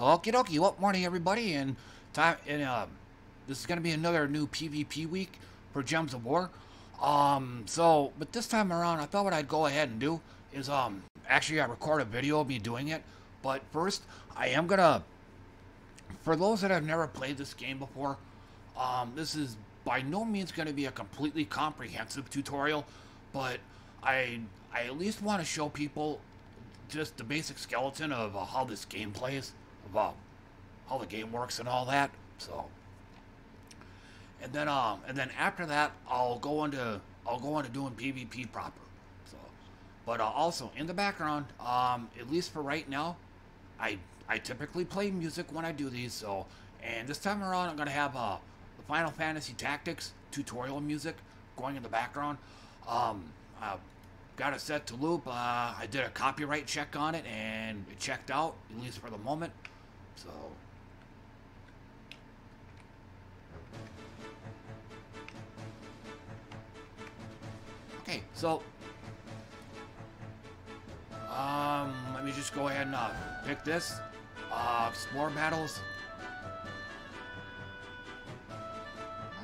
okie dokie. Well, morning everybody, and time. And uh, this is gonna be another new PvP week for Gems of War. Um, so, but this time around, I thought what I'd go ahead and do is um, actually I record a video of me doing it. But first, I am gonna, for those that have never played this game before, um, this is by no means gonna be a completely comprehensive tutorial, but I I at least want to show people just the basic skeleton of uh, how this game plays, about how the game works and all that. So, and then um, and then after that, I'll go into I'll go into doing PvP proper. So, but uh, also in the background, um, at least for right now, I I typically play music when I do these. So, and this time around, I'm gonna have uh, the Final Fantasy Tactics tutorial music going in the background. Um, uh, got it set to loop. Uh, I did a copyright check on it and it checked out, at least for the moment. So. Okay, so. Um, let me just go ahead and uh, pick this. Uh, explore battles.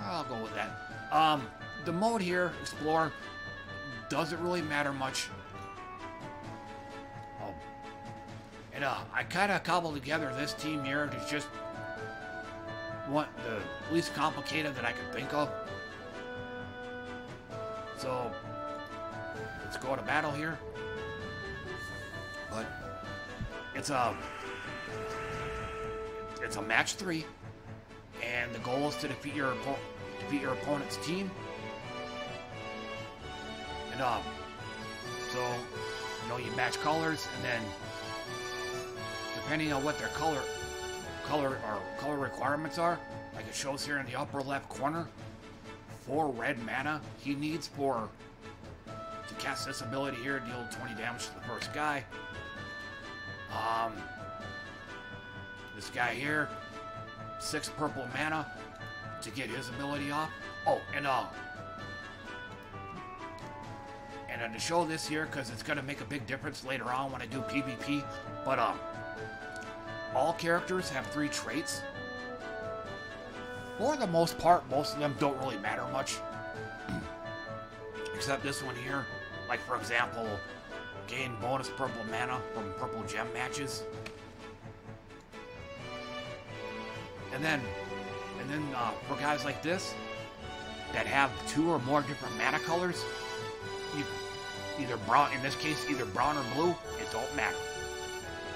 I'll go with that. Um, the mode here, explore, doesn't really matter much. And uh, I kind of cobbled together this team here to just want the least complicated that I could think of. So, let's go to battle here. But, it's a, it's a match three, and the goal is to defeat your, defeat your opponent's team and um, so you know you match colors, and then depending on what their color, color or color requirements are, like it shows here in the upper left corner, four red mana he needs for to cast this ability here, deal 20 damage to the first guy. Um, this guy here, six purple mana to get his ability off. Oh, and uh, and to show this here because it's going to make a big difference later on when I do PvP. But um, all characters have three traits. For the most part, most of them don't really matter much. Except this one here. Like, for example, gain bonus purple mana from purple gem matches. And then, and then uh, for guys like this, that have two or more different mana colors, either brown, in this case, either brown or blue, it don't matter.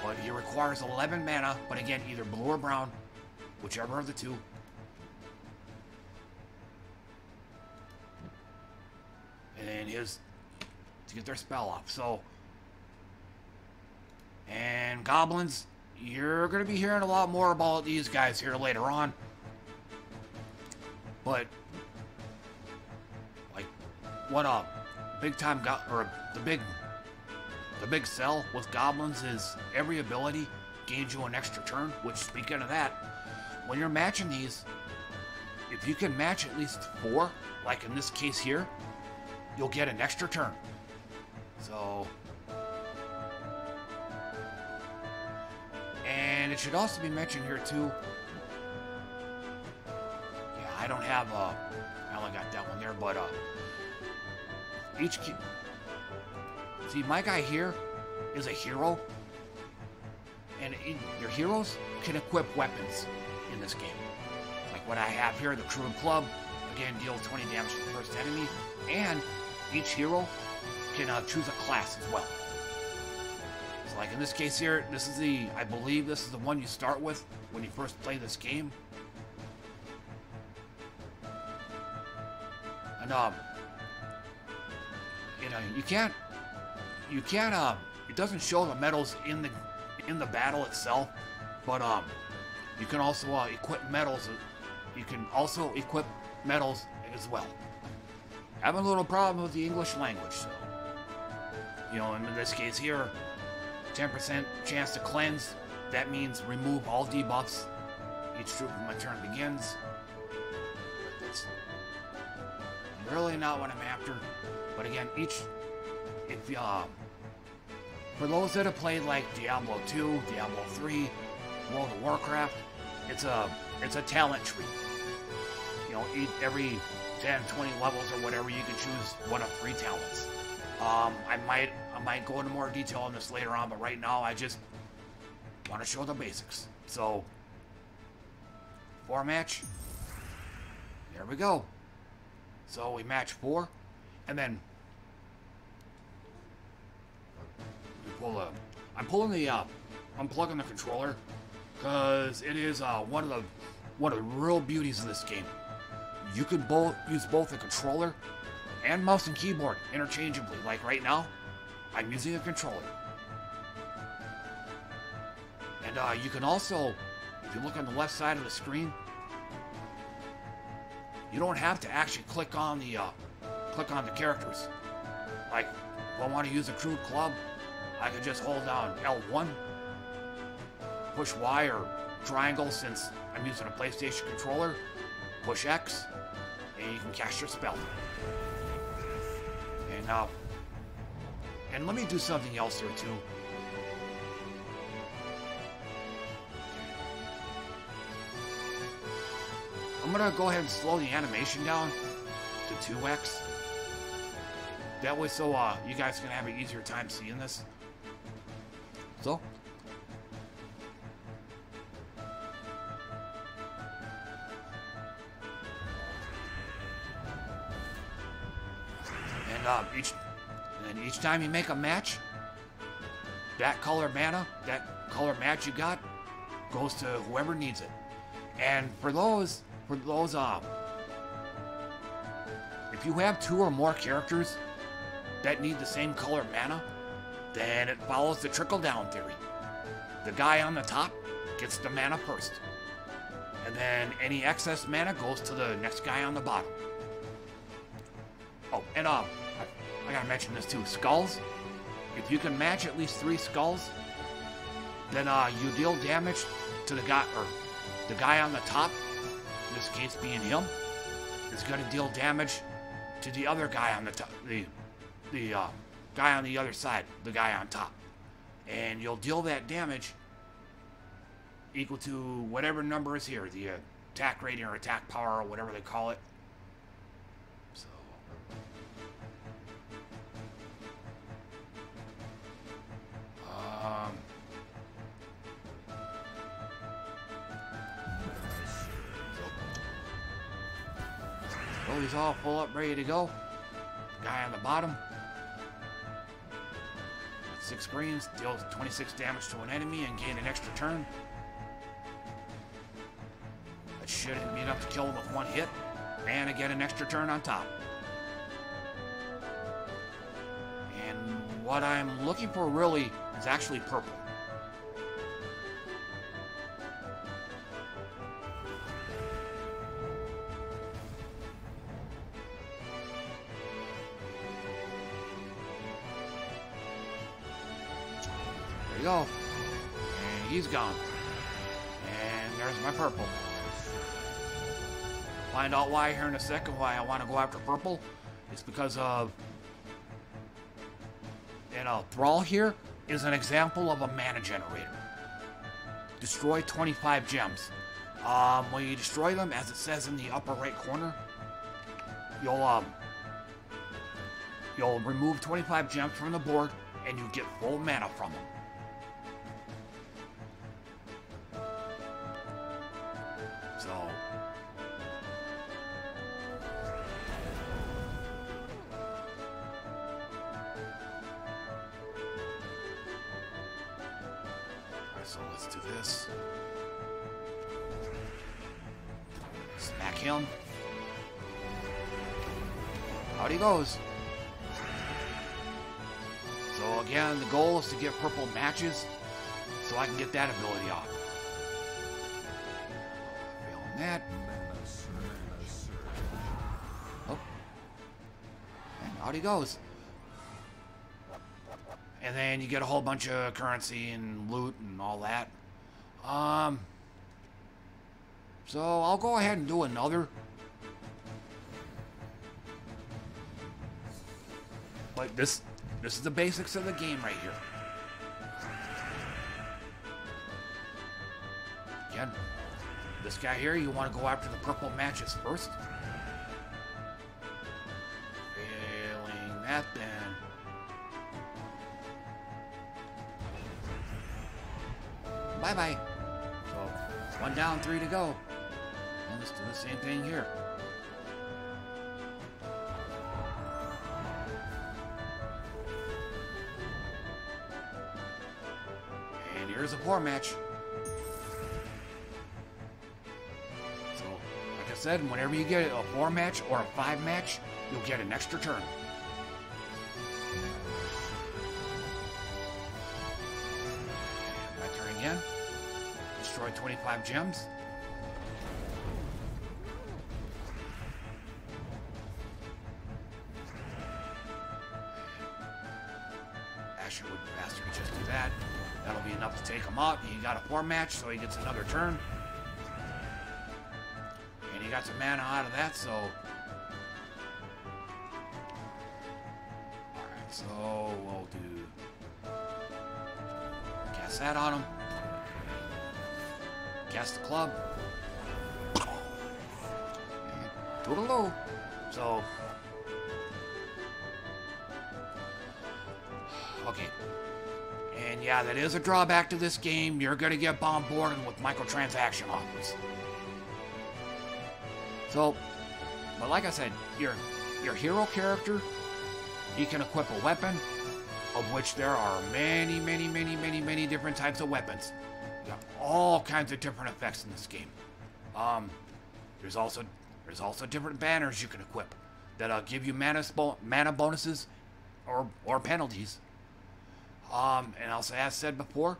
But he requires 11 mana, but again, either blue or brown, whichever of the two. And his, to get their spell off. So, and goblins, you're going to be hearing a lot more about these guys here later on. But, like, what a big time go or the big the big sell with goblins is every ability gains you an extra turn. Which speaking of that, when you're matching these, if you can match at least four, like in this case here, you'll get an extra turn. So. And it should also be mentioned here too. Yeah, I don't have uh I only got that one there, but uh each. See, my guy here is a hero, and your heroes can equip weapons in this game. Like what I have here, the Crew and Club, again, deal 20 damage to the first enemy, and each hero can uh, choose a class as well. So like in this case here, this is the, I believe this is the one you start with when you first play this game. And um, you know, you can't, you can't, um, it doesn't show the medals in the, in the battle itself, but, um, you can also, uh, equip medals, you can also equip medals as well. Having a little problem with the English language, so, you know, in this case here, 10% chance to cleanse, that means remove all debuffs each troop when my turn begins. That's really not what I'm after. But again, each, if uh, for those that have played like Diablo 2, Diablo 3, World of Warcraft, it's a it's a talent tree. You know, every 10, 20 levels or whatever, you can choose one of three talents. Um, I might I might go into more detail on this later on, but right now I just want to show the basics. So, four match. There we go. So we match four, and then pull the. I'm pulling the. Uh, unplugging the controller because it is uh, one of the one of the real beauties of this game. You can both use both the controller and mouse and keyboard interchangeably. Like right now, I'm using a controller. And uh, you can also, if you look on the left side of the screen, you don't have to actually click on the uh, click on the characters. Like, if I want to use a crew club, I can just hold down L1 push Y or triangle since I'm using a PlayStation controller. Push X, and you can cast your spell. And now, uh, and let me do something else here too. I'm gonna go ahead and slow the animation down to 2x. That way so uh, you guys can have an easier time seeing this. So, uh, each and each time you make a match, that color mana, that color match you got, goes to whoever needs it. And for those, for those, uh, if you have two or more characters that need the same color mana, then it follows the trickle down theory. The guy on the top gets the mana first. And then any excess mana goes to the next guy on the bottom. Oh, and um, I gotta mention this too. Skulls. If you can match at least three skulls, then uh, you deal damage to the guy or the guy on the top. In this case, being him, is gonna deal damage to the other guy on the top. The the uh, guy on the other side, the guy on top, and you'll deal that damage equal to whatever number is here, the attack rating or attack power or whatever they call it. So. Um, well, he's all full up, ready to go. Guy on the bottom. Six greens, deals 26 damage to an enemy and gain an extra turn. That should be enough to kill him with one hit. And get an extra turn on top. And what I'm looking for really is actually purple. Go. And he's gone. And there's my purple. Find out why here in a second why I want to go after purple. It's because of you know, Thrall here is an example of a mana generator. Destroy 25 gems. Um, when you destroy them, as it says in the upper right corner, you'll um, you'll remove 25 gems from the board, and you get full mana from them. Matches so I can get that ability off. Failing that. Oh. And out he goes. And then you get a whole bunch of currency and loot and all that. Um, so I'll go ahead and do another Like this, this is the basics of the game right here. This guy here, you want to go after the purple matches first. Failing that, then. Bye-bye. So, one down, three to go. And let's do the same thing here. And here's a poor match. Said, whenever you get a four match or a five match, you'll get an extra turn. My turn again. Destroy 25 gems. Asher would could just do that. That'll be enough to take him out. He got a four match, so he gets another turn. Mana out of that, so. Alright, so we'll do. Cast that on him. Cast the club. Toodaloo. So. Okay. And yeah, that is a drawback to this game. You're to get bombarded with microtransaction offers. So, but like I said, your your hero character, he can equip a weapon, of which there are many, many, many, many, many different types of weapons. You got all kinds of different effects in this game. Um, there's also there's also different banners you can equip that'll give you mana mana bonuses or or penalties. Um, and also, as I said before,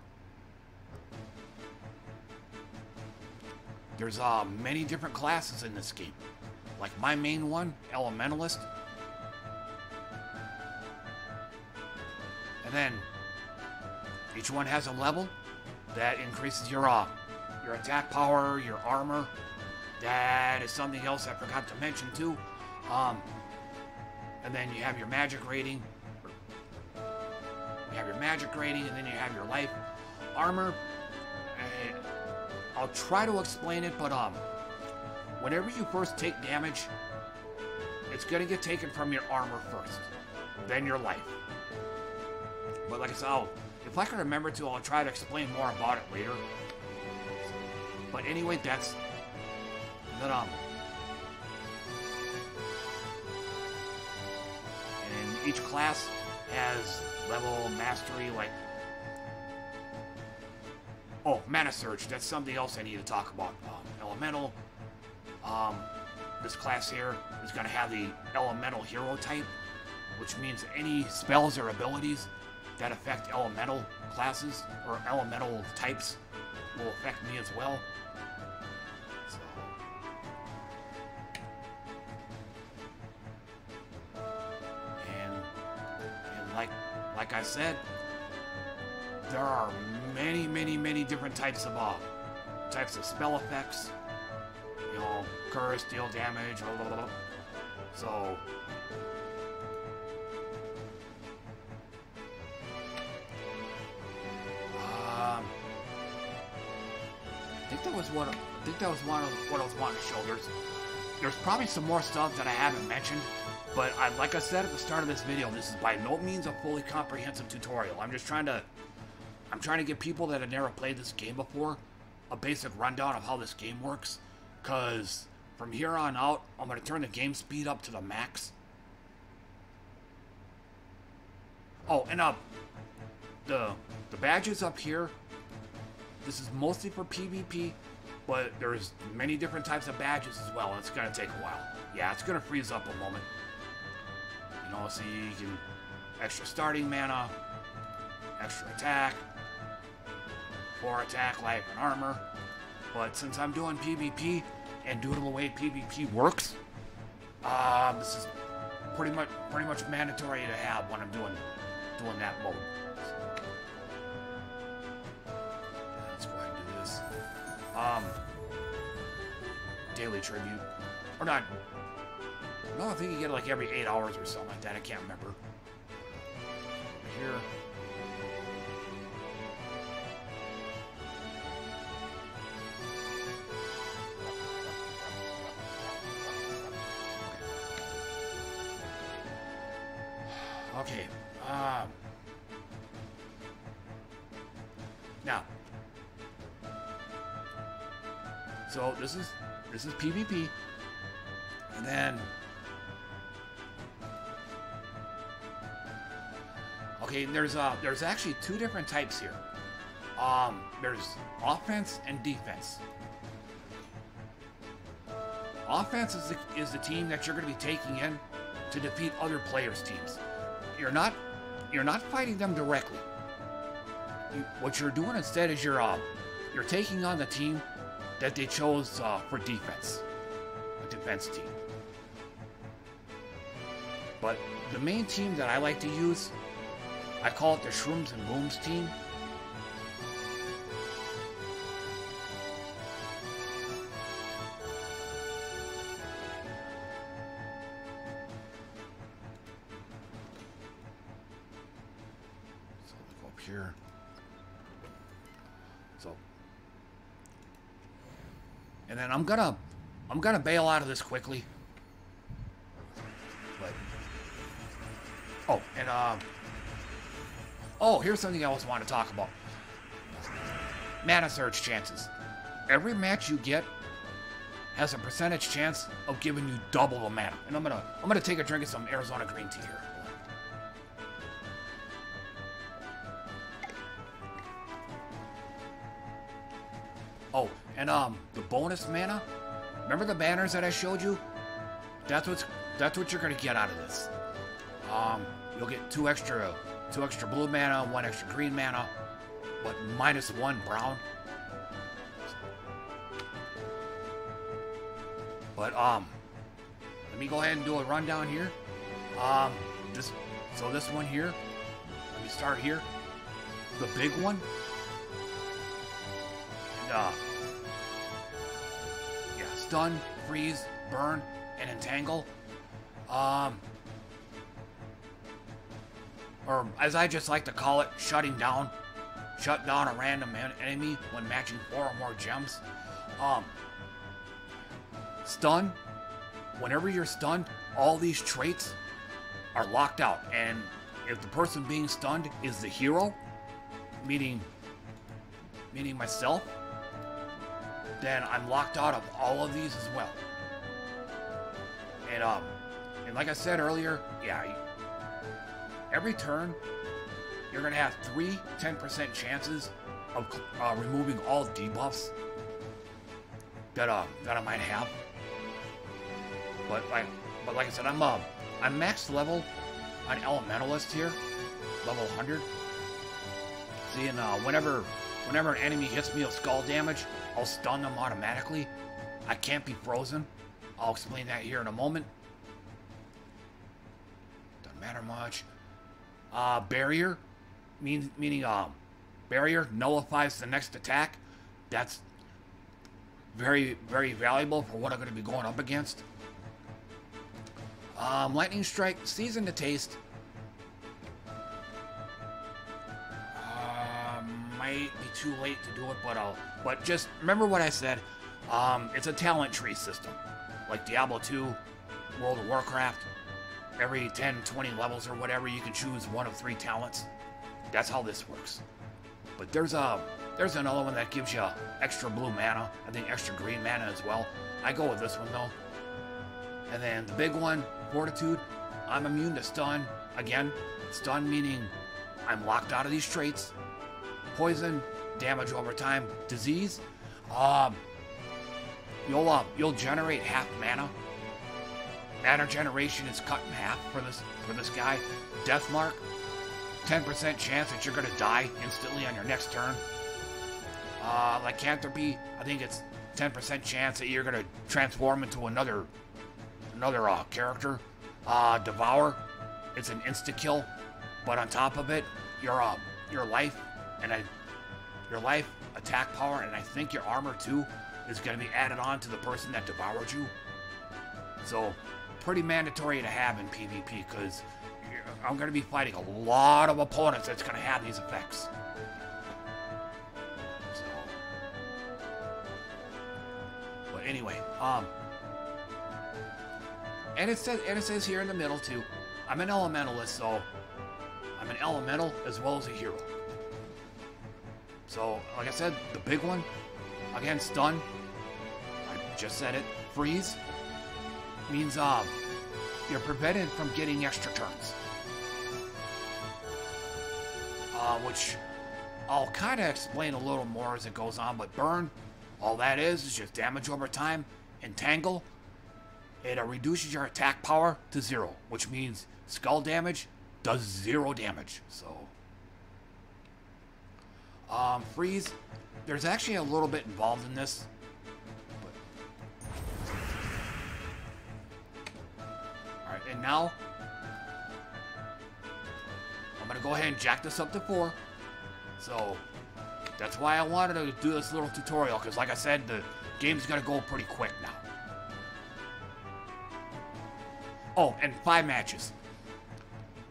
there's uh, many different classes in this game. Like my main one, Elementalist. And then each one has a level that increases your uh, your attack power, your armor. That is something else I forgot to mention too. Um, and then you have your magic rating. You have your magic rating, and then you have your life armor. I'll try to explain it, but um, whenever you first take damage, it's gonna get taken from your armor first, then your life. But like I said, I'll, if I can remember to, I'll try to explain more about it later. But anyway, that's that um. And each class has level mastery, like. Oh, mana surge. That's something else I need to talk about. Um, elemental. Um, this class here is going to have the elemental hero type, which means any spells or abilities that affect elemental classes or elemental types will affect me as well. So. And, and like like I said, there are many, many, many different types of uh, types of spell effects. You know, curse, deal damage, blah, blah, blah. So um, I think that was what I think that was one of what I was wanting to show. There's there's probably some more stuff that I haven't mentioned, but I, like I said at the start of this video, this is by no means a fully comprehensive tutorial. I'm just trying to I'm trying to give people that have never played this game before a basic rundown of how this game works. Cause from here on out, I'm gonna turn the game speed up to the max. Oh, and uh, the the badges up here. This is mostly for PvP, but there's many different types of badges as well. It's gonna take a while. Yeah, it's gonna freeze up a moment. You know, see, you can extra starting mana, extra attack, for attack, life, and armor. But since I'm doing PvP and doing the way PvP works, um, this is pretty much pretty much mandatory to have when I'm doing doing that mode. Let's go ahead and do this. Um, daily tribute, or not? No, I think you get it like every eight hours or something like that. I can't remember. Here. Okay. Um. Now. So this is this is PvP, and then. Okay, there's uh there's actually two different types here. Um, there's offense and defense. Offense is the, is the team that you're going to be taking in to defeat other players' teams. You're not you're not fighting them directly. You, what you're doing instead is you're uh, you're taking on the team that they chose uh, for defense, a defense team. But the main team that I like to use, I call it the Shrooms and Booms team. And then I'm gonna, I'm gonna bail out of this quickly. But, oh, and uh, oh, here's something I always want to talk about. Mana surge chances. Every match you get has a percentage chance of giving you double the mana. And I'm gonna, I'm gonna take a drink of some Arizona green tea here. And um, the bonus mana. Remember the banners that I showed you? That's what's that's what you're gonna get out of this. Um, you'll get two extra two extra blue mana, one extra green mana, but minus one brown. But um, let me go ahead and do a rundown here. Um, this so this one here. Let me start here. The big one uh, stun, freeze, burn, and entangle. Um, or as I just like to call it, shutting down. Shut down a random enemy when matching four or more gems. Um, stun. Whenever you're stunned, all these traits are locked out. And if the person being stunned is the hero, meaning meaning myself, then I'm locked out of all of these as well. And um, and like I said earlier, yeah, every turn you're gonna have three 10% chances of uh, removing all debuffs that uh that I might have. But like, but like I said, I'm uh, I'm max level on Elementalist here, level 100. See, and uh, whenever whenever an enemy hits me with skull damage, I'll stun them automatically. I can't be frozen. I'll explain that here in a moment. Doesn't matter much. Uh, barrier, mean, meaning um, barrier nullifies the next attack. That's very, very valuable for what I'm going to be going up against. Um, lightning strike, season to taste. Might be too late to do it, but I'll. But just remember what I said. Um, it's a talent tree system, like Diablo 2, World of Warcraft. Every 10, 20 levels or whatever, you can choose one of three talents. That's how this works. But there's a there's another one that gives you extra blue mana. I think extra green mana as well. I go with this one though. And then the big one, Fortitude. I'm immune to stun. Again, stun meaning I'm locked out of these traits poison, damage over time, disease. Um, you'll uh, you'll generate half mana. Mana generation is cut in half for this for this guy. Death mark, 10% chance that you're gonna die instantly on your next turn. Uh, lycanthropy, I think it's 10% chance that you're gonna transform into another another uh, character. Uh, devour, it's an insta kill, but on top of it, your uh, your life and I, your life, attack power, and I think your armor too is going to be added on to the person that devoured you. So, pretty mandatory to have in PvP because I'm going to be fighting a lot of opponents that's going to have these effects. So, but anyway, um, and it says and it says here in the middle too. I'm an elementalist, so I'm an elemental as well as a hero. So, like I said, the big one, again, stun. I just said it. Freeze means um, you're prevented from getting extra turns. Uh, which I'll kind of explain a little more as it goes on, but burn, all that is, is just damage over time. Entangle, it uh, reduces your attack power to zero, which means skull damage does zero damage. So, um, freeze, there's actually a little bit involved in this. Alright, and now, I'm to go ahead and jack this up to four. So, that's why I wanted to do this little tutorial, because like I said, the game's to go pretty quick now. Oh, and five matches.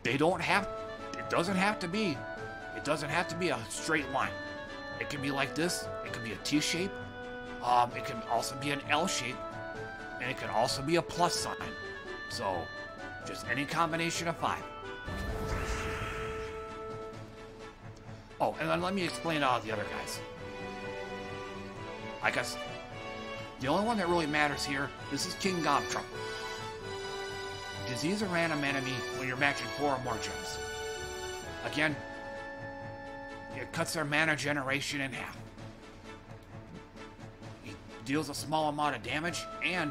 They don't have, it doesn't have to be, it doesn't have to be a straight line. It can be like this, it can be a T shape, um, it can also be an L shape, and it can also be a plus sign. So, just any combination of five. Oh, and then let me explain all the other guys. I guess the only one that really matters here, this is King Gobtruffle. Disease a random enemy when you're matching four or more gems. Again, it cuts their mana generation in half. It deals a small amount of damage, and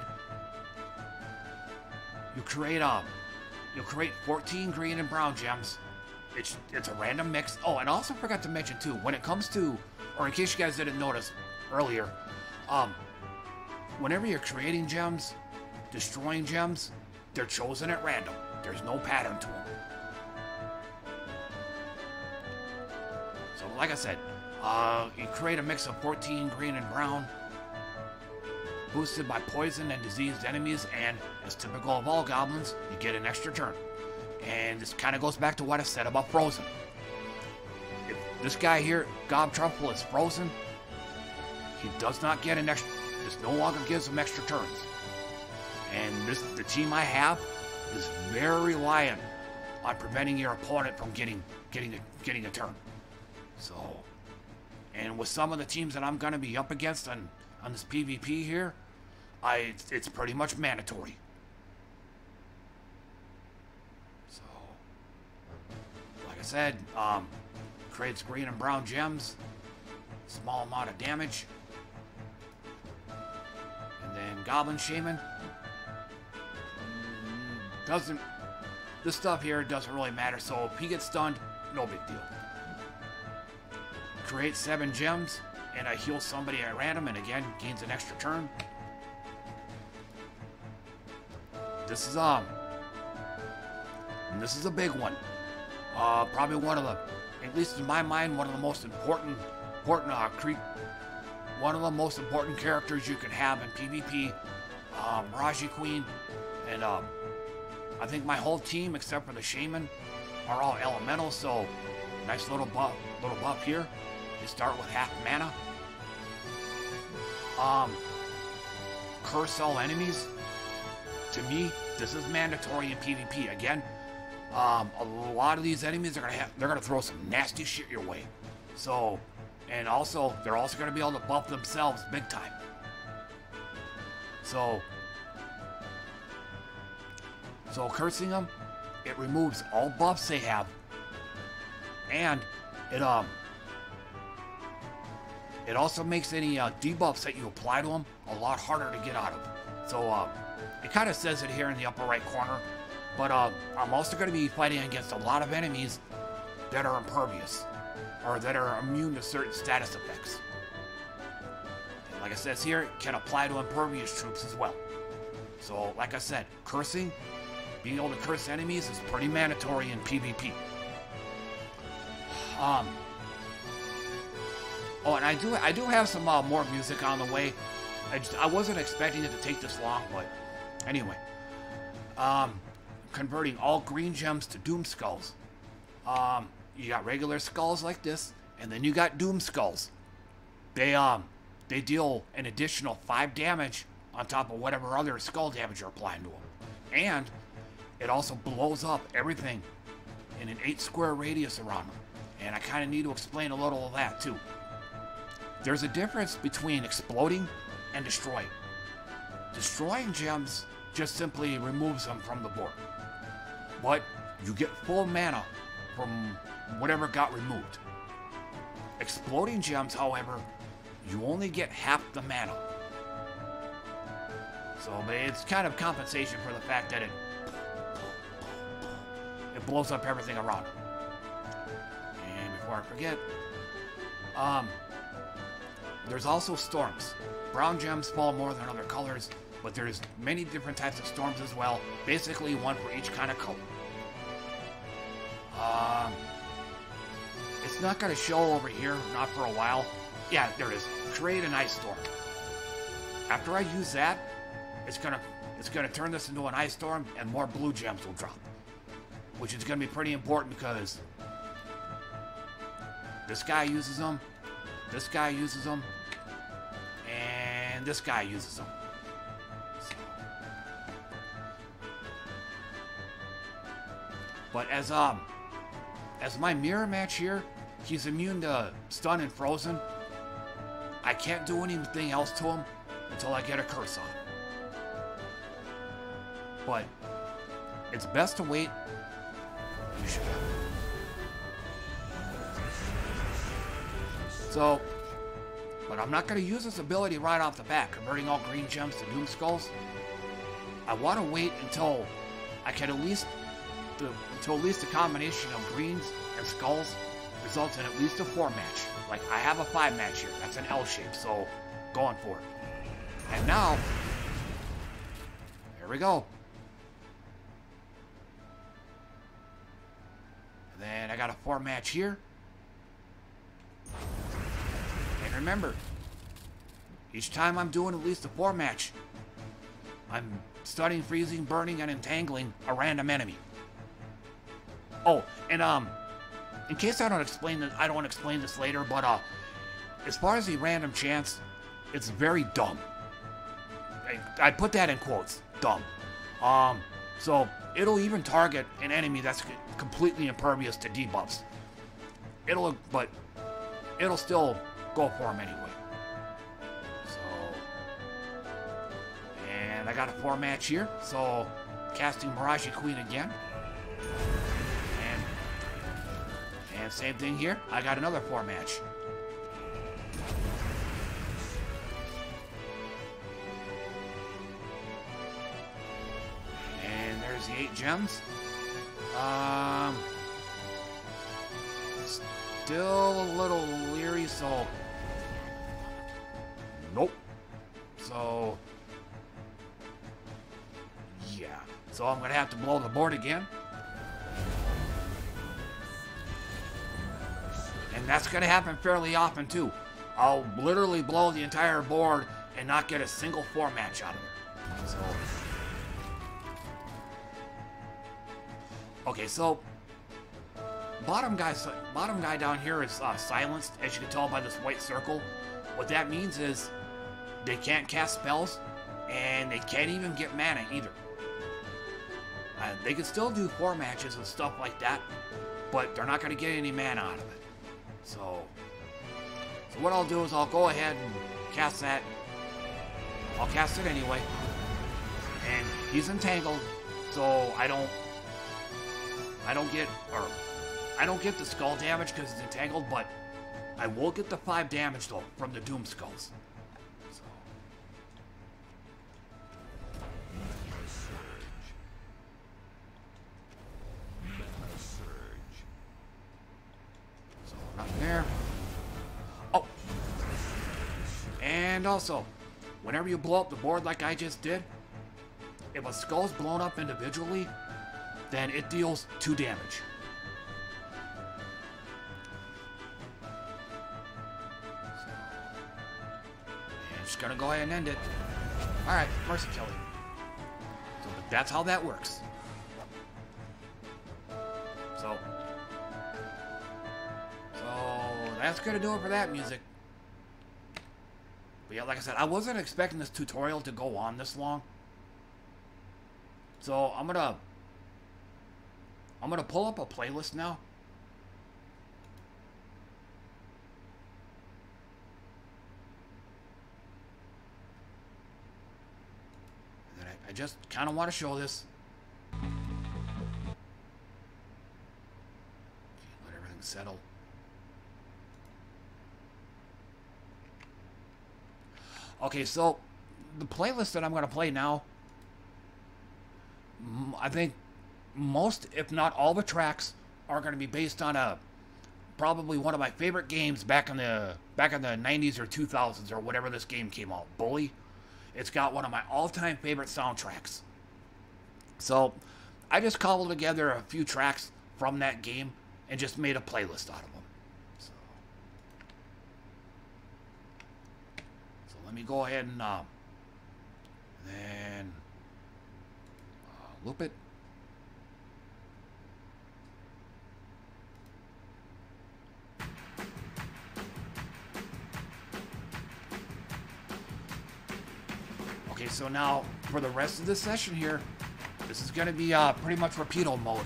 you create um, you'll create 14 green and brown gems. It's it's a random mix. Oh, and I also forgot to mention too, when it comes to, or in case you guys didn't notice earlier, um, whenever you're creating gems, destroying gems, they're chosen at random. There's no pattern to them. Like I said, uh, you create a mix of 14 green and brown, boosted by poison and diseased enemies, and as typical of all goblins, you get an extra turn. And this kind of goes back to what I said about Frozen. If this guy here, Gobtruffle, is frozen, he does not get an extra. This no longer gives him extra turns. And this the team I have is very reliant on preventing your opponent from getting getting a, getting a turn. So, and with some of the teams that I'm going to be up against on on this PvP here, I it's, it's pretty much mandatory. So, like I said, um, creates green and brown gems, small amount of damage, and then Goblin Shaman doesn't, this stuff here doesn't really matter, so if he gets stunned, no big deal. Create seven gems, and I heal somebody at random, and again, gains an extra turn. This is, um, this is a big one. Uh, probably one of the, at least in my mind, one of the most important, important, uh, creep, one of the most important characters you can have in PvP. Um, Mirage Queen, and, um, I think my whole team, except for the Shaman, are all elemental, so nice little buff, little buff here. Start with half mana. Um, curse all enemies. To me, this is mandatory in PvP. Again, um, a lot of these enemies are gonna have, they're gonna throw some nasty shit your way. So, and also, they're also gonna be able to buff themselves big time. So, so cursing them, it removes all buffs they have, and it um it also makes any uh, debuffs that you apply to them a lot harder to get out of. So uh, it kind of says it here in the upper right corner, but uh, I'm also going to be fighting against a lot of enemies that are impervious or that are immune to certain status effects. And like it says here, it can apply to impervious troops as well. So, like I said, cursing being able to curse enemies is pretty mandatory in PvP. Um. Oh, and I do I do have some uh, more music on the way. I just I wasn't expecting it to take this long, but anyway. Um, converting all green gems to doom skulls. Um, you got regular skulls like this, and then you got doom skulls. They um they deal an additional five damage on top of whatever other skull damage you're applying to them, and it also blows up everything in an 8 square radius around them. And I kind of need to explain a little of that too. There's a difference between exploding and destroying. Destroying gems just simply removes them from the board. But you get full mana from whatever got removed. Exploding gems, however, you only get half the mana. So it's kind of compensation for the fact that it it blows up everything around. And before I forget, um, there's also storms. Brown gems fall more than other colors, but there's many different types of storms as well. Basically, one for each kind of color. Um, it's not going to show over here, not for a while. Yeah, there is. Create an ice storm. After I use that, it's gonna it's gonna turn this into an ice storm, and more blue gems will drop, which is gonna be pretty important because this guy uses them, this guy uses them, this guy uses them. But as um as my mirror match here, he's immune to stun and frozen. I can't do anything else to him until I get a curse on. But it's best to wait. So, but I'm not going to use this ability right off the bat, converting all green gems to Doom Skulls. I want to wait until I can at least, the, until at least a combination of greens and skulls results in at least a four match. Like I have a five match here. That's an L shape, so going for it. And now, here we go. And then I got a four match here. Remember, each time I'm doing at least a four match, I'm stunning, freezing, burning, and entangling a random enemy. Oh, and um, in case I don't explain this, I don't explain this later, but uh, as far as the random chance, it's very dumb. I, I put that in quotes, dumb. Um, so it'll even target an enemy that's completely impervious to debuffs. It'll, but it'll still go for him anyway. So, and I got a four match here, so casting Mirage Queen again. And same thing here. I got another four match. And there's the eight gems. Um, still a little leery, so So yeah. So I'm gonna have to blow the board again. And that's going to happen fairly often, too. I'll literally blow the entire board and not get a single four match out of it. So. Okay, so bottom guy, bottom guy down here is uh, silenced, as you can tell by this white circle. What that means is they can't cast spells, and they can't even get mana either. Uh, they can still do four matches and stuff like that, but they're not going to get any mana out of it. So, so what I'll do is I'll go ahead and cast that. I'll cast it anyway. And he's entangled, so I don't, I don't get, or I don't get the skull damage because it's entangled, but I will get the five damage though from the Doom Skulls. There. Oh. And also, whenever you blow up the board like I just did, if a skull's blown up individually, then it deals two damage. I'm just gonna go ahead and end it. Alright, Mercy Kelly. So that's how that works. So, that's gonna do it for that music. But yeah, like I said, I wasn't expecting this tutorial to go on this long. So I'm gonna I'm gonna pull up a playlist now. And I, I just kind of want to show this. Let everything settle. Okay, so the playlist that I'm going to play now, I think most, if not all the tracks, are going to be based on a probably one of my favorite games back in the back in the 90s or 2000s or whatever this game came out, Bully. It's got one of my all-time favorite soundtracks. So, I just cobbled together a few tracks from that game and just made a playlist out of them. So, so let me go ahead and uh, then uh, loop it. Okay, so now for the rest of the session here, this is going to be uh, pretty much Rapido mode.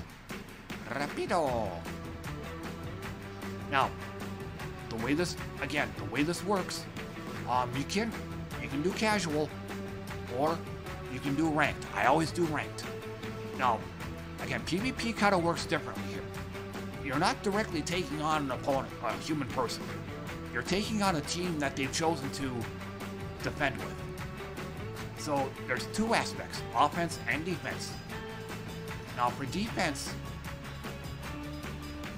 Rapido. Now, the way this, again, the way this works, um, you can, you can do casual, or you can do ranked. I always do ranked. Now, again, PvP kind of works differently here. You're not directly taking on an opponent, a human person. You're taking on a team that they've chosen to defend with. So there's two aspects, offense and defense. Now for defense,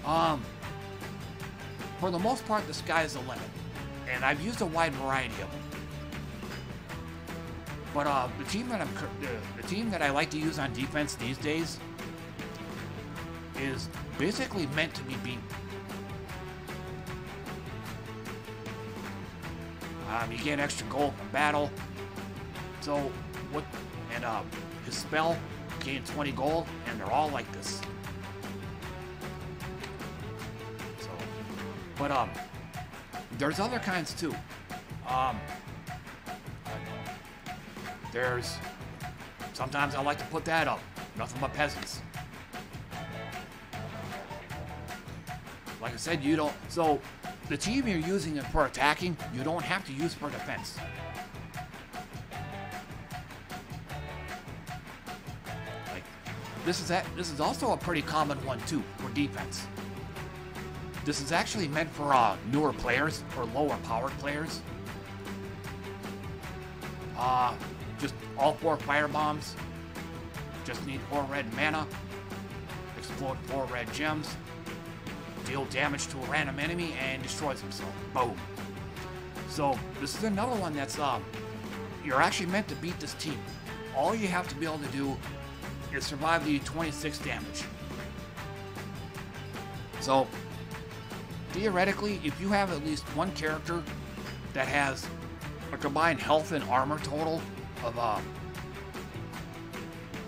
um, for the most part, the sky is the limit. And I've used a wide variety of them. But uh, the team that I'm the, the team that I like to use on defense these days is basically meant to be beaten. Um, you get extra gold from battle. So what? And um, his spell gained 20 gold, and they're all like this. So, but um, there's other kinds too. Um, there's sometimes I like to put that up. Nothing but peasants. Like I said, you don't. So the team you're using it for attacking, you don't have to use for defense. Like this is that. This is also a pretty common one too for defense. This is actually meant for uh, newer players or lower powered players. Uh, just all four fire bombs. Just need four red mana. Explode four red gems. Deal damage to a random enemy and destroys himself. Boom. So this is another one that's um, you're actually meant to beat this team. All you have to be able to do is survive the 26 damage. So theoretically, if you have at least one character that has a combined health and armor total of uh,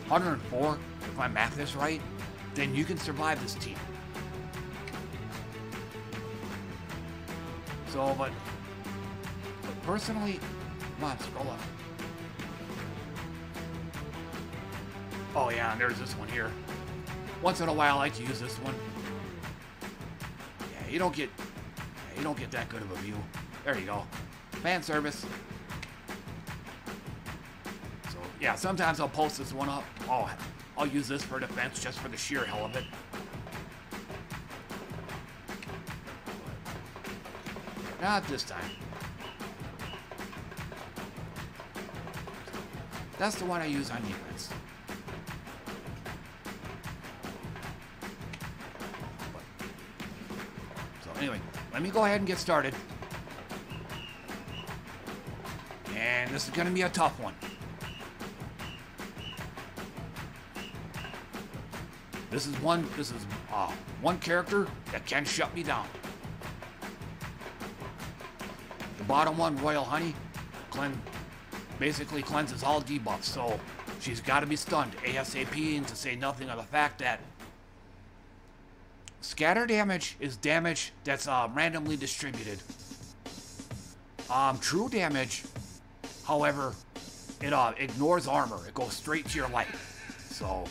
104, if my math is right, then you can survive this team. So, but, but personally, come on, scroll up. Oh yeah, and there's this one here. Once in a while, I like to use this one. You don't get, you don't get that good of a view. There you go. Fan service. So yeah, sometimes I'll post this one up. Oh, I'll use this for defense just for the sheer hell of it. Not this time. That's the one I use on defense. Let me go ahead and get started. And this is going to be a tough one. This is one. This is uh, one character that can shut me down. The bottom one, Royal Honey, clean, basically cleanses all debuffs. So she's got to be stunned ASAP, and to say nothing of the fact that scatter damage is damage that's uh, randomly distributed. Um, true damage, however, it uh, ignores armor. It goes straight to your life. So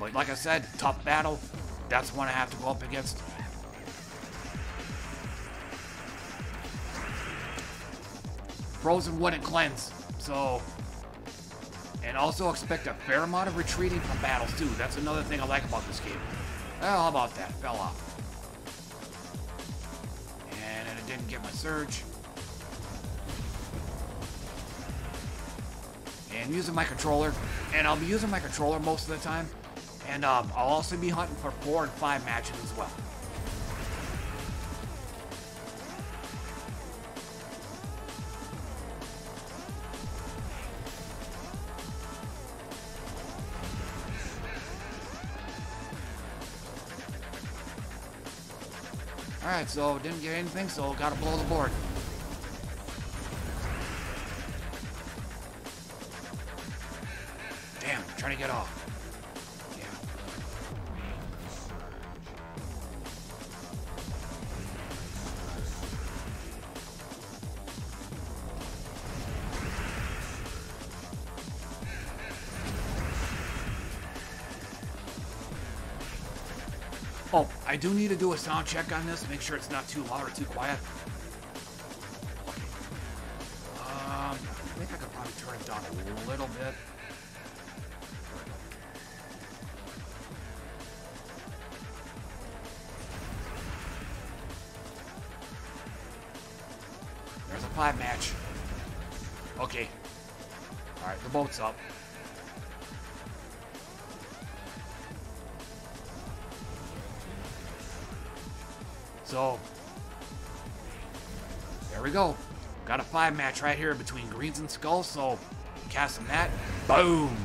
But like I said, tough battle. That's one I have to go up against. Frozen wouldn't cleanse, so... And also expect a fair amount of retreating from battles, too. That's another thing I like about this game. Well, how about that? Fell off. And it didn't get my surge. And using my controller. And I'll be using my controller most of the time. And um, I'll also be hunting for four and five matches as well. Alright, so didn't get anything, so gotta blow the board. Do need to do a sound check on this, make sure it's not too loud or too quiet. Um, I think I could probably turn it down a little bit. There's a five match. Okay. Alright, the boat's up. So, there we go. Got a five match right here between Greens and Skulls, so casting that. Boom!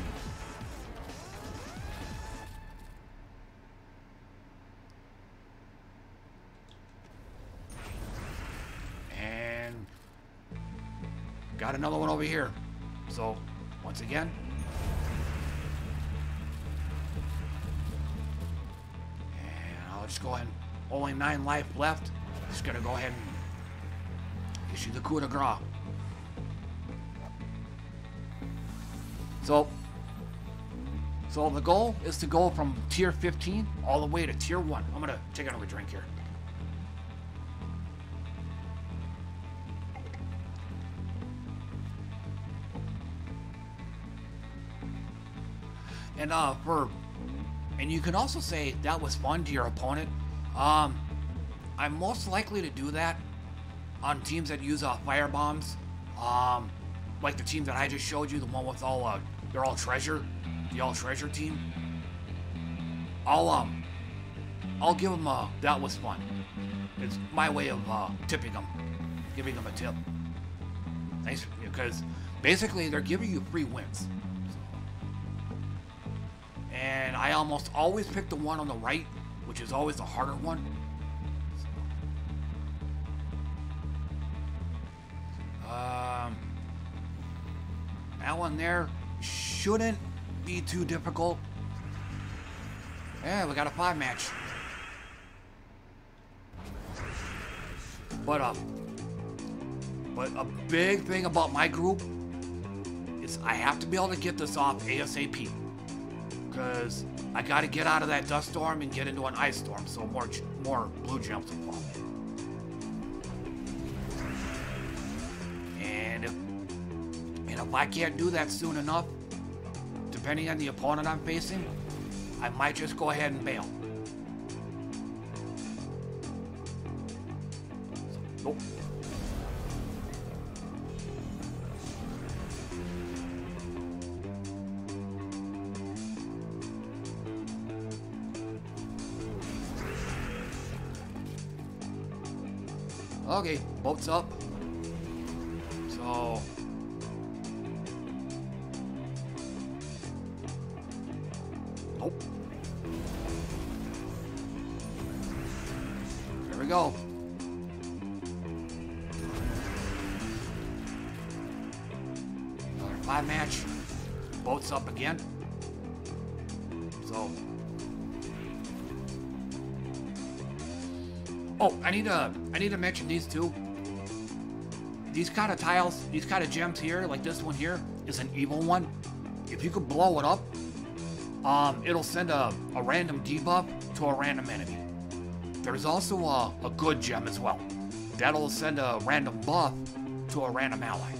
And got another one over here. So, once again, and I'll just go ahead and only nine life left. Just gonna go ahead and issue the coup de grace. So, so the goal is to go from tier 15 all the way to tier 1. I'm gonna take another drink here. And uh, for, and you can also say that was fun to your opponent. Um, I'm most likely to do that on teams that use uh, fire bombs. Um, like the team that I just showed you, the one with all, uh, they're all treasure, the all treasure team. I'll, um, I'll give them, uh, that was fun. It's my way of, uh, tipping them, giving them a tip. Thanks, because basically they're giving you free wins. And I almost always pick the one on the right, which is always the harder one. Um, that one there shouldn't be too difficult. Yeah, we got a five match. But uh, but a big thing about my group is I have to be able to get this off ASAP because I got to get out of that dust storm and get into an ice storm, so more more blue gems will fall. And if and if I can't do that soon enough, depending on the opponent I'm facing, I might just go ahead and bail. Boat's up. So... Nope. There we go. Another five match. Boat's up again. So... Oh, I need to I need to mention these two. These kind of tiles, these kind of gems here, like this one here, is an evil one. If you could blow it up, um, it'll send a, a random debuff to a random enemy. There's also a, a good gem as well. That'll send a random buff to a random ally.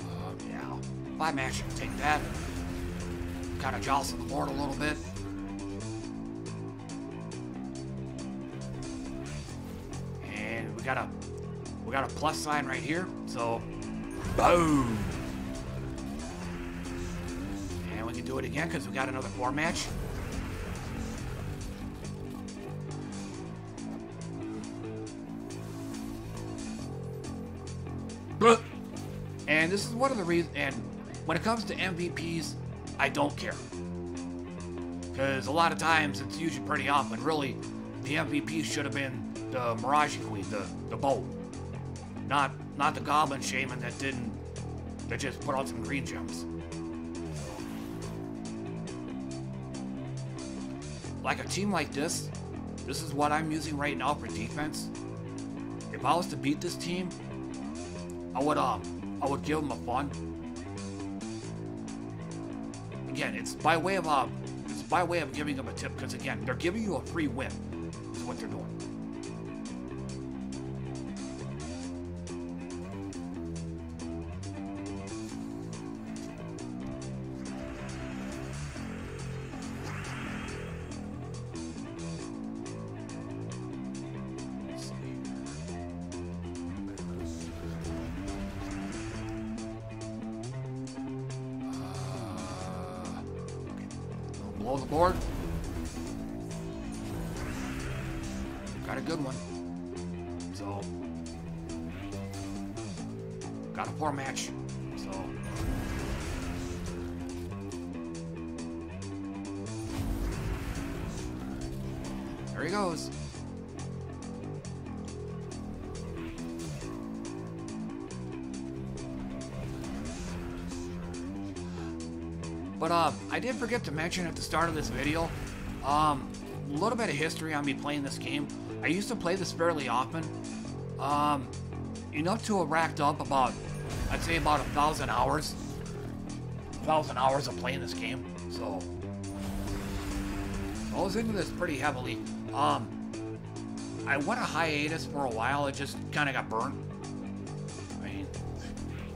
Um, yeah, Kind of jostle the board a little bit. And we got a we got a plus sign right here, so boom. And we can do it again because we got another four match. And this is one of the reasons, and when it comes to MVPs, I don't care. Because a lot of times it's usually pretty often, really, the MVP should have been the Mirage Queen, the, the boat. Not not the Goblin Shaman that didn't, that just put out some green gems. Like a team like this, this is what I'm using right now for defense. If I was to beat this team, I would um I would give them a fun. Again, it's by way of uh, it's by way of giving them a tip because again, they're giving you a free win. Is what they're doing. Forget to mention at the start of this video, um, a little bit of history on me playing this game. I used to play this fairly often, um, enough to have racked up about, I'd say about a thousand hours, a thousand hours of playing this game. So, I was into this pretty heavily. Um, I went a hiatus for a while. It just kind of got burnt. I mean,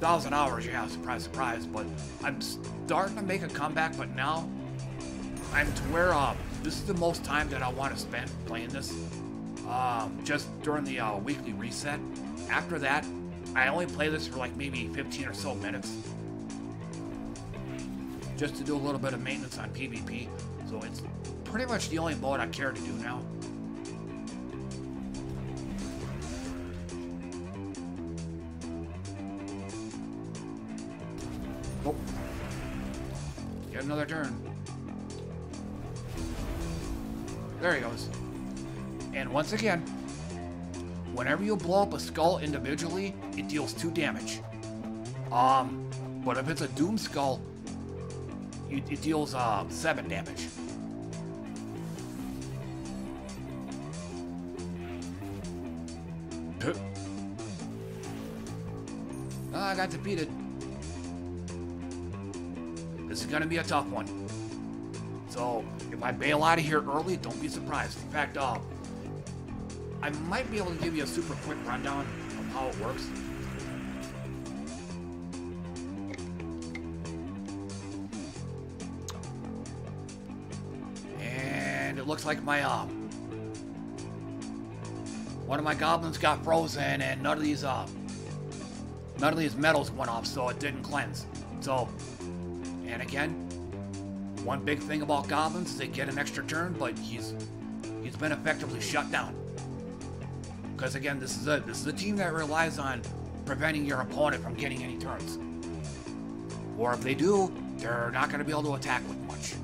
thousand hours, yeah, surprise, surprise. But I'm starting to make a comeback. But now, I'm to where uh, this is the most time that I want to spend playing this. Um, just during the uh, weekly reset. After that, I only play this for like maybe 15 or so minutes. Just to do a little bit of maintenance on PvP. So it's pretty much the only mode I care to do now. Once again, whenever you blow up a skull individually, it deals two damage. Um, but if it's a Doom Skull, it, it deals uh, seven damage. Oh, I got defeated. This is gonna be a tough one. So, if I bail out of here early, don't be surprised. In fact, uh, I might be able to give you a super quick rundown of how it works. And it looks like my, um, one of my goblins got frozen and none of these, uh, none of these medals went off, so it didn't cleanse. So, and again, one big thing about goblins is they get an extra turn, but he's he's been effectively shut down. Because again, this is a this is a team that relies on preventing your opponent from getting any turns. Or if they do, they're not going to be able to attack with much.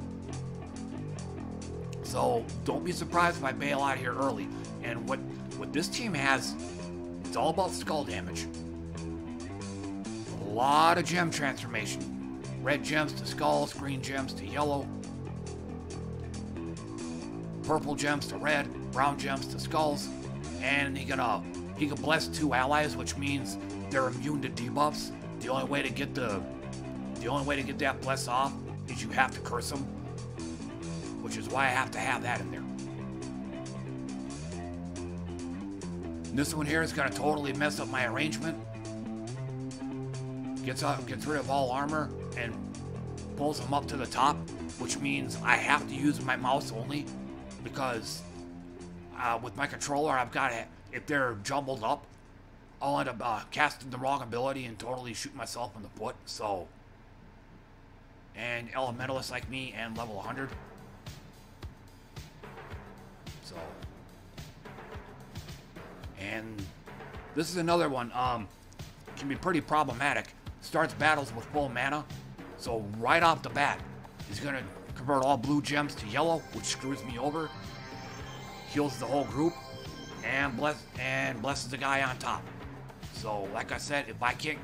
So don't be surprised if I bail out here early. And what what this team has, it's all about skull damage. A lot of gem transformation. Red gems to skulls, green gems to yellow. purple gems to red, brown gems to skulls, and he can uh, he can bless two allies, which means they're immune to debuffs. The only way to get the the only way to get that bless off is you have to curse them, which is why I have to have that in there. This one here is gonna totally mess up my arrangement. Gets up, gets rid of all armor and pulls them up to the top, which means I have to use my mouse only because uh, with my controller I've got it. If they're jumbled up, I'll end up uh, casting the wrong ability and totally shoot myself in the foot. So, and elementalists like me and level 100. So. And this is another one. Um, can be pretty problematic. Starts battles with full mana. So right off the bat, he's gonna convert all blue gems to yellow, which screws me over. Heals the whole group, and bless and blesses the guy on top. So like I said, if I can't,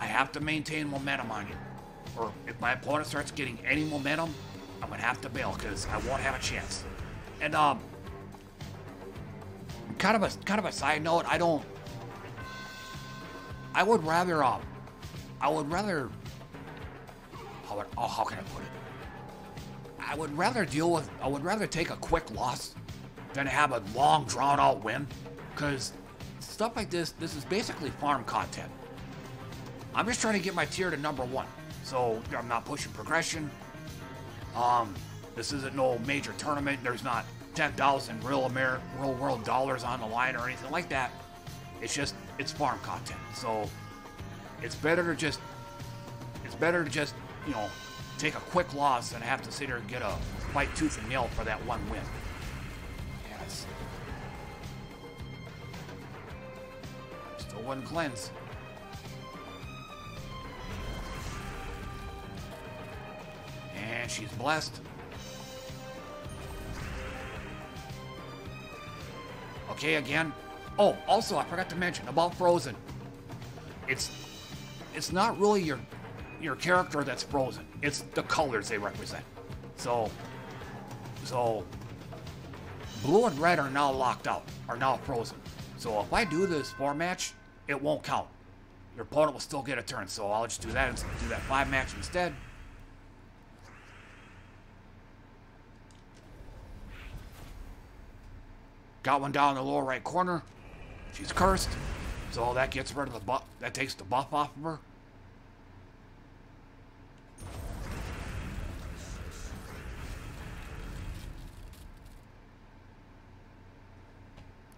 I have to maintain momentum on you. Or if my opponent starts getting any momentum, I'm gonna have to bail because I won't have a chance. And um, kind of a kind of a side note. I don't. I would rather um, I would rather. How would, oh, how can I put it? I would rather deal with. I would rather take a quick loss than to have a long drawn out win, because stuff like this. This is basically farm content. I'm just trying to get my tier to number one, so I'm not pushing progression. Um, this isn't no major tournament. There's not 10,000 real Amer real world dollars on the line or anything like that. It's just, it's farm content. So it's better to just, it's better to just, you know, take a quick loss than have to sit here and get a fight tooth and nail for that one win. One cleanse. And she's blessed. Okay, again. Oh, also, I forgot to mention about Frozen. It's it's not really your your character that's frozen. It's the colors they represent. So so blue and red are now locked out, are now frozen. So if I do this four match, it won't count. Your opponent will still get a turn. So I'll just do that and do that five match instead. Got one down in the lower right corner. She's cursed. So all that gets rid of the buff. That takes the buff off of her.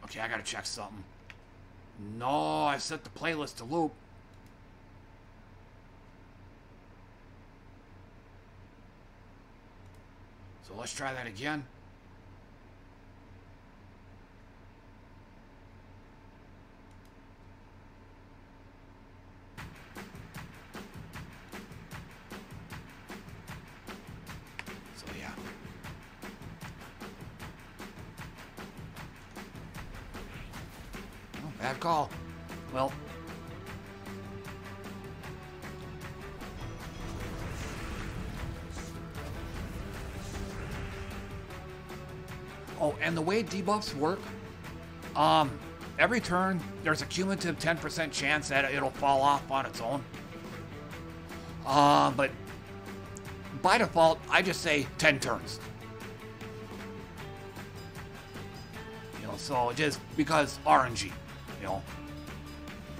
Okay, I gotta check something. No, I set the playlist to loop. So let's try that again. Oh, and the way debuffs work, um, every turn there's a cumulative 10% chance that it'll fall off on its own. Uh, but by default, I just say 10 turns. You know, so just because RNG you know.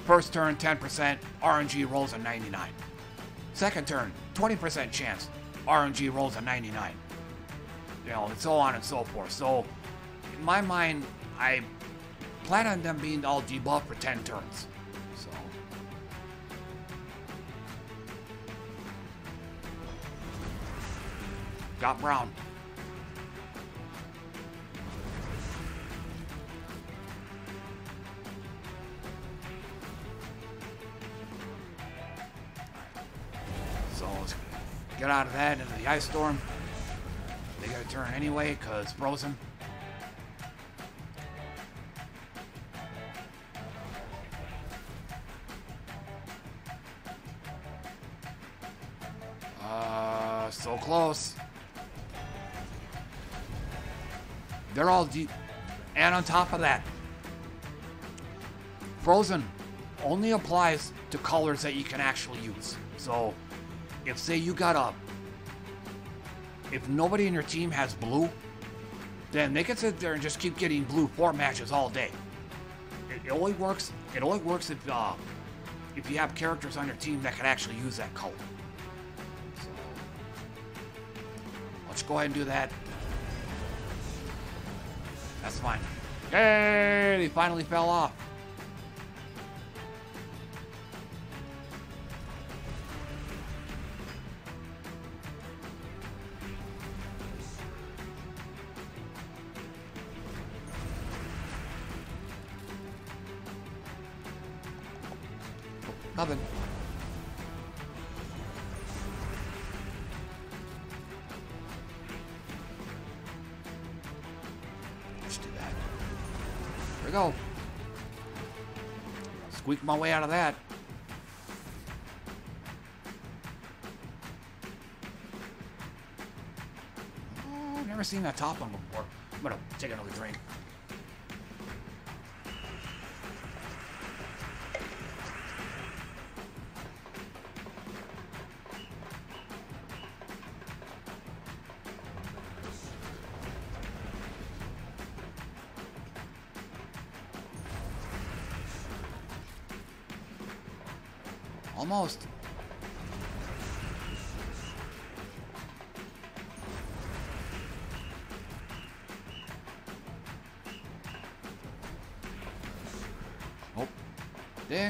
First turn, 10%, RNG rolls a 99. Second turn, 20% chance, RNG rolls a 99. You know, and so on and so forth. So, in my mind, I plan on them being all debuffed for 10 turns. So. Got Brown. So let's get out of that into the ice storm. Turn anyway, cause frozen. Uh, so close. They're all deep. And on top of that, Frozen only applies to colors that you can actually use. So, if say you got a, if nobody in your team has blue, then they can sit there and just keep getting blue four matches all day. It, it only works. It only works if uh, if you have characters on your team that can actually use that color. So, let's go ahead and do that. That's fine. Yay! They finally fell off. Nothing. Let's do that. There we go. Squeak my way out of that. Oh, never seen that top one before. I'm gonna take another drink.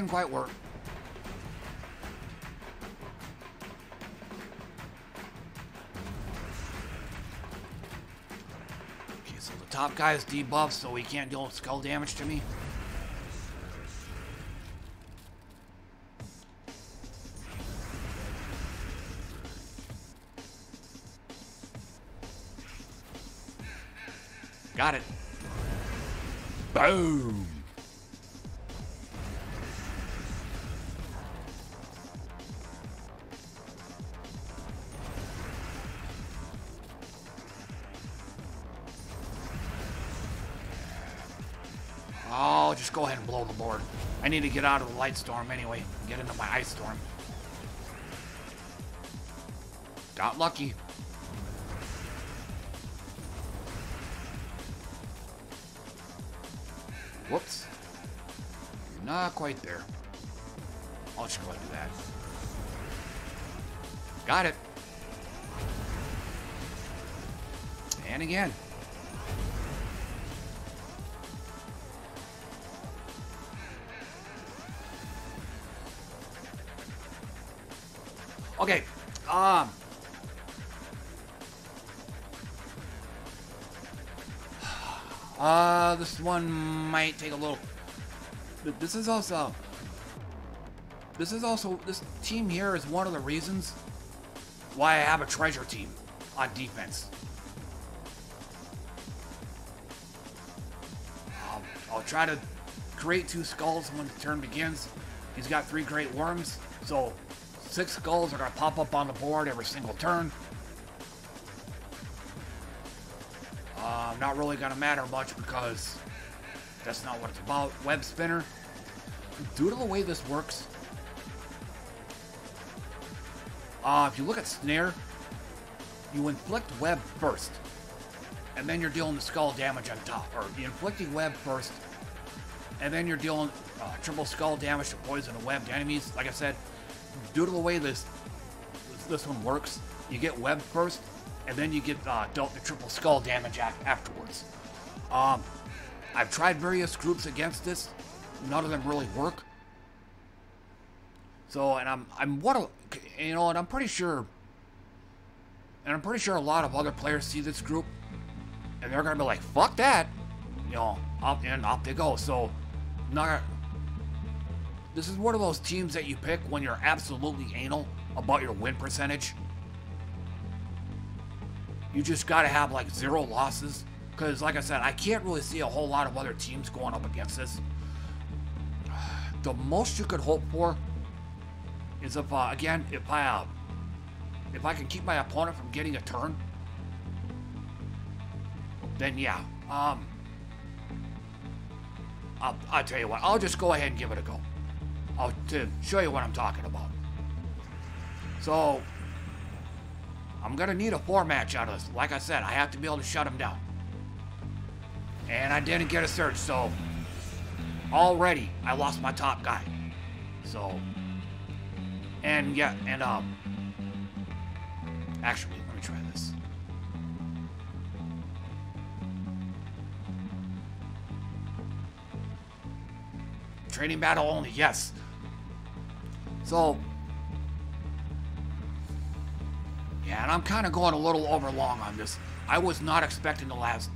Didn't quite work. Okay, so the top guy is debuffed, so he can't deal skull damage to me. Got it. Boom. Need to get out of the light storm anyway. Get into my ice storm. Got lucky. Whoops. Not quite there. I'll just go ahead and do that. Got it. And again. Okay. Um. Uh, this one might take a little. But this is also. This is also. This team here is one of the reasons why I have a treasure team on defense. I'll, I'll try to create two skulls when the turn begins. He's got three great worms, so six skulls are going to pop up on the board every single turn. Uh, not really gonna matter much because that's not what it's about. Web spinner. Due to the way this works, uh, if you look at snare, you inflict web first, and then you're dealing the skull damage on top, or you're inflicting web first, and then you're dealing uh, triple skull damage to poison and webbed enemies. Like I said, due to the way this this one works, you get web first, and then you get uh, dealt the triple skull damage afterwards. Um, I've tried various groups against this. None of them really work. So, and I'm, I'm what, you know, and I'm pretty sure, and I'm pretty sure a lot of other players see this group, and they're gonna be like, fuck that, you know, up and up they go. So, not, this is one of those teams that you pick when you're absolutely anal about your win percentage. You just got to have like zero losses. Because, like I said, I can't really see a whole lot of other teams going up against this. The most you could hope for is if, uh, again, if I, uh, if I can keep my opponent from getting a turn, then yeah, Um, I'll, I'll tell you what, I'll just go ahead and give it a go. I'll, to show you what I'm talking about. So, I'm going to need a four match out of this. Like I said, I have to be able to shut him down. And I didn't get a search, so already I lost my top guy. So, and yeah, and um, actually, let me try this. Training battle only, yes. So, yeah, and I'm kind of going a little over long on this. I was not expecting to last,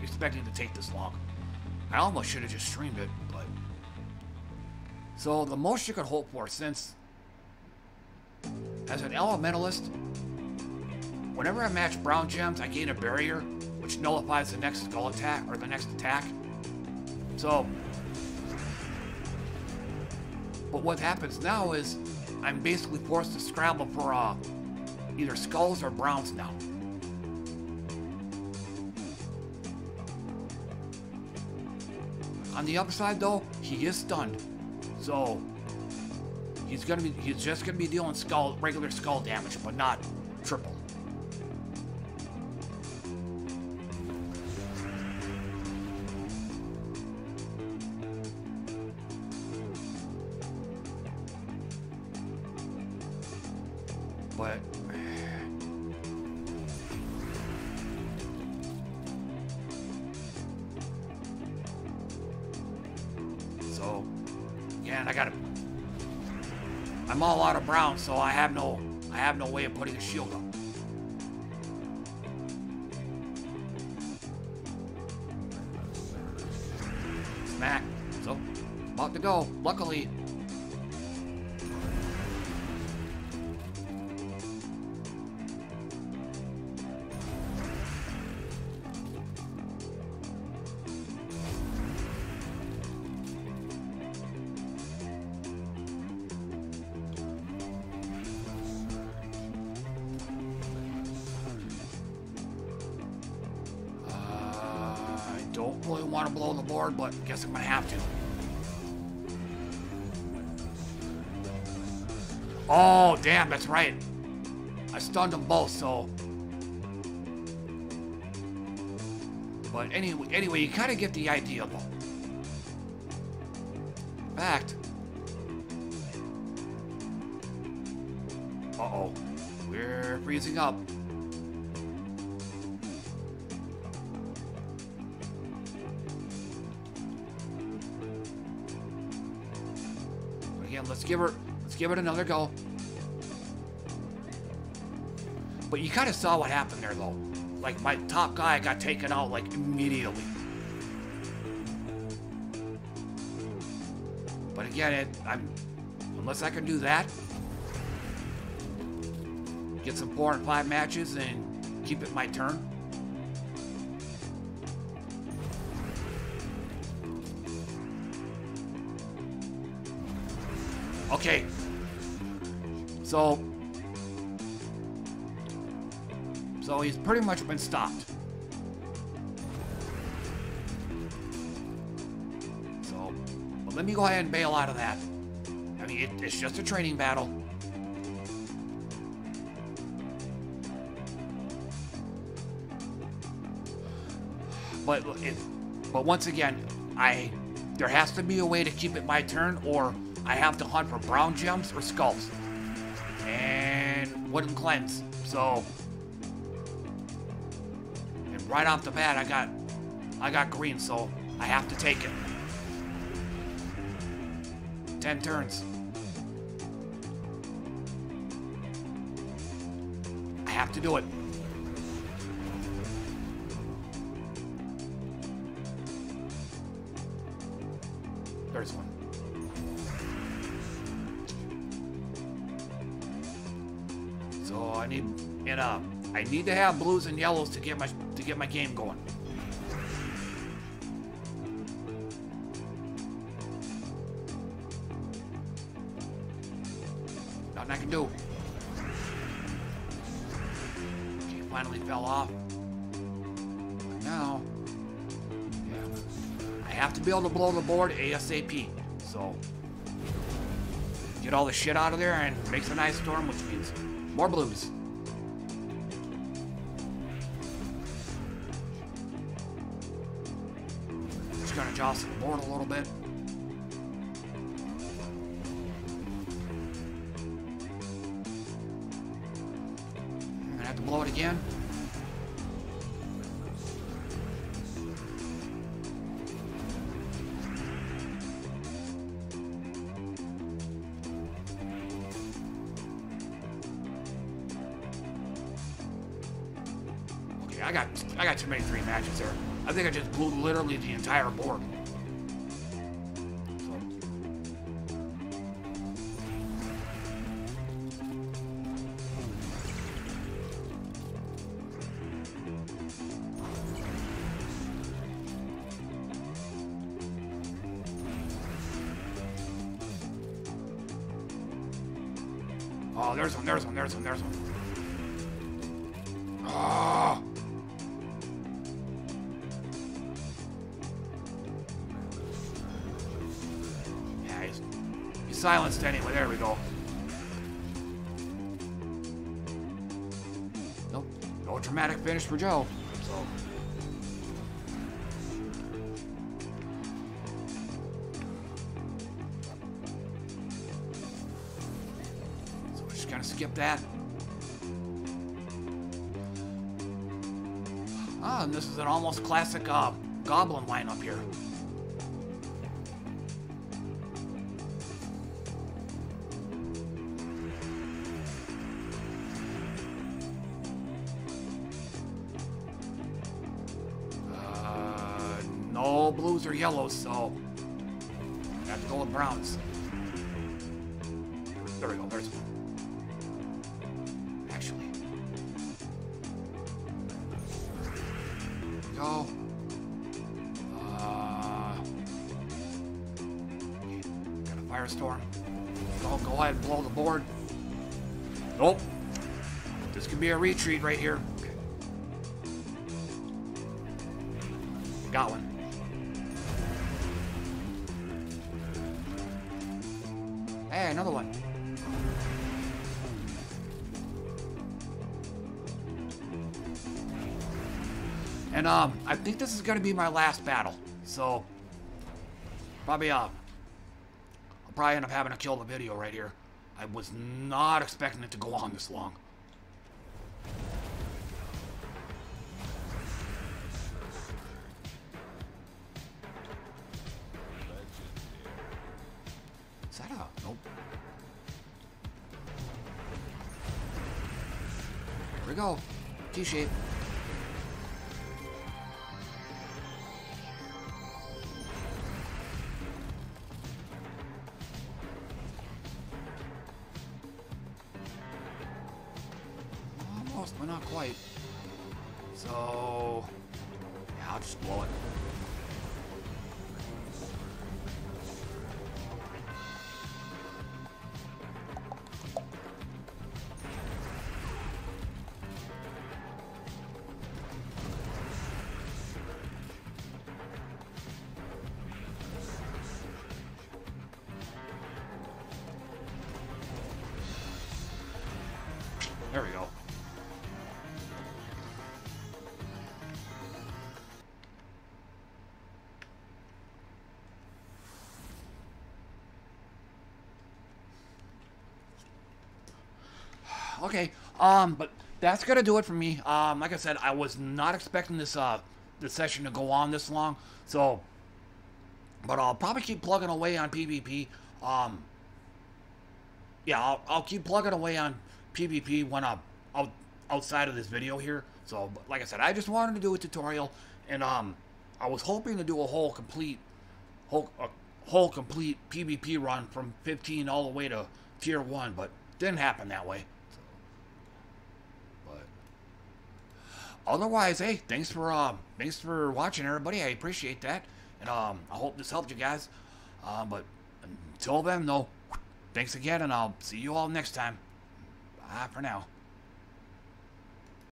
expecting to take this long. I almost should have just streamed it, but. So, the most you could hope for since, as an elementalist, whenever I match brown gems, I gain a barrier, which nullifies the next skull attack, or the next attack. So, but what happens now is I'm basically forced to scramble for uh, either skulls or browns now. On the upside though, he is stunned. So he's gonna be he's just gonna be dealing skull regular skull damage, but not triple. Brown, so I have no I have no way of putting a shield up. Smack. So, about to go. Luckily, I'm gonna have to. Oh, damn, that's right. I stunned them both, so... But anyway, anyway, you kind of get the idea, though. Let's give her, let's give it another go. But you kind of saw what happened there, though. Like, my top guy got taken out, like, immediately. But again, it, I'm, unless I can do that, get some four and five matches and keep it my turn, So... So he's pretty much been stopped. So, but let me go ahead and bail out of that. I mean, it, it's just a training battle. But it, but once again, I there has to be a way to keep it my turn, or I have to hunt for brown gems or skulls. And wouldn't cleanse. So and right off the bat I got I got green, so I have to take it. Ten turns. I have to do it. I need to have blues and yellows to get my to get my game going. Nothing I can do. Okay, finally fell off. Now have to be able to blow the board ASAP. So, get all the shit out of there and make some nice storm, which means more blues. Oh, there's one, there's one, there's one, there's one. Ah. Yeah, he's he's silenced anyway. There we go. Nope. No dramatic finish for Joe. That. Ah, and this is an almost classic uh, goblin lineup here. Uh, no blues or yellows, so retreat right here. Got one. Hey, another one. And um, I think this is gonna be my last battle. So probably uh, I'll probably end up having to kill the video right here. I was not expecting it to go on this long. Go. T-shape. Um, but that's gonna do it for me. Um, like I said, I was not expecting this uh session to go on this long, so but I'll probably keep plugging away on PvP. Um, yeah, I'll, I'll keep plugging away on PvP when I'm out, outside of this video here. So, like I said, I just wanted to do a tutorial, and um, I was hoping to do a whole complete, whole, a whole complete PvP run from 15 all the way to tier one, but didn't happen that way. So, but otherwise, hey, thanks for um, thanks for watching, everybody. I appreciate that, and um, I hope this helped you guys. Um, but until then, though, thanks again, and I'll see you all next time. Bye for now.